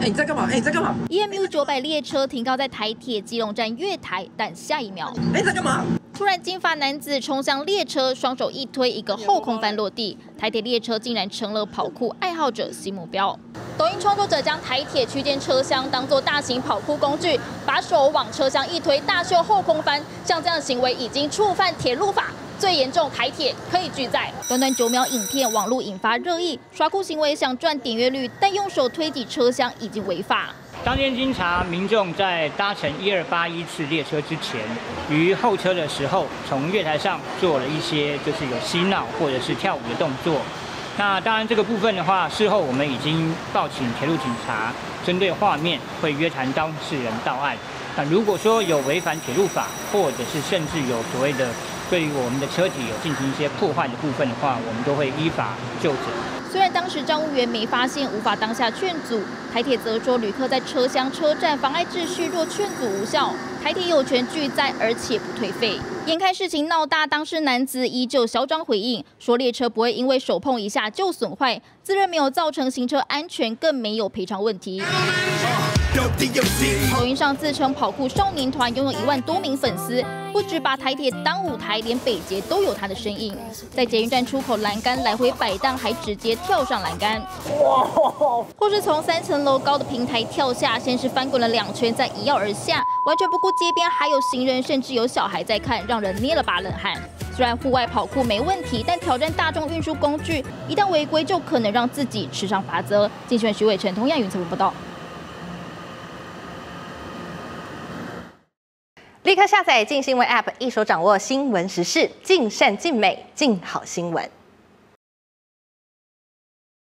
哎，你在干嘛？哎，你在干嘛？EMU 九百列车停靠在台铁基隆站月台，但下一秒，哎，在干嘛？突然，金发男子冲向列车，双手一推，一个后空翻落地。台铁列车竟然成了跑酷爱好者新目标。抖音创作者将台铁区间车厢当作大型跑酷工具，把手往车厢一推，大秀后空翻。像这样的行为已经触犯铁路法，最严重台铁可以拒载。短短九秒影片，网络引发热议。耍酷行为想赚点阅率，但用手推挤车厢已经违法。当天经查，民众在搭乘一二八一次列车之前，于候车的时候，从月台上做了一些就是有嬉闹或者是跳舞的动作。那当然这个部分的话，事后我们已经报请铁路警察，针对画面会约谈当事人到案。那如果说有违反铁路法，或者是甚至有所谓的对于我们的车体有进行一些破坏的部分的话，我们都会依法就责。虽然当时站务员没发现，无法当下劝阻，台铁则说旅客在车厢车站妨碍秩序，若劝阻无效，台铁有权拒载，而且不退费。眼看事情闹大，当事男子依旧嚣张回应，说列车不会因为手碰一下就损坏，自认没有造成行车安全，更没有赔偿问题。抖音上自称跑酷少年团，拥有一万多名粉丝，不止把台铁当舞台，连北捷都有他的身影。在捷运站出口栏杆来回摆荡，还直接跳上栏杆，哇！或是从三层楼高的平台跳下，先是翻滚了两圈，再一跃而下，完全不顾街边还有行人，甚至有小孩在看，让人捏了把冷汗。虽然户外跑酷没问题，但挑战大众运输工具，一旦违规就可能让自己吃上罚则。竞选徐伟成同样云采访报道。立刻下载“静新闻 ”App，一手掌握新闻时事，尽善尽美，尽好新闻。